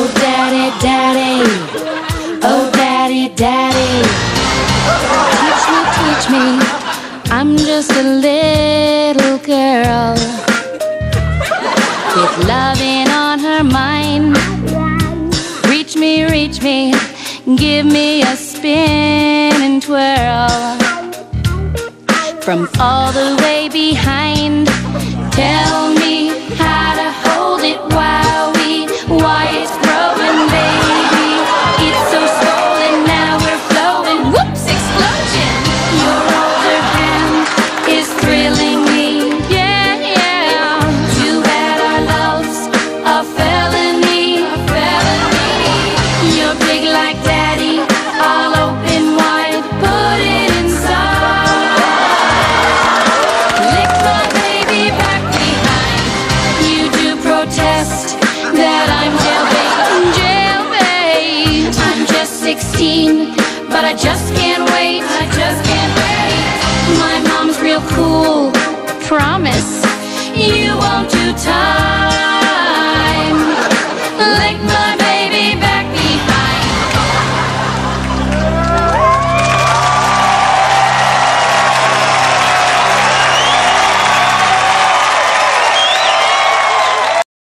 Oh, daddy, daddy, oh daddy, daddy. Teach me, teach me, I'm just a little girl with loving on her mind. Reach me, reach me, give me a spin and twirl from all the way behind. that I'm jailbait, jailbait. I'm just 16, but I just can't wait. I just can't wait. My mom's real cool, promise you won't do time.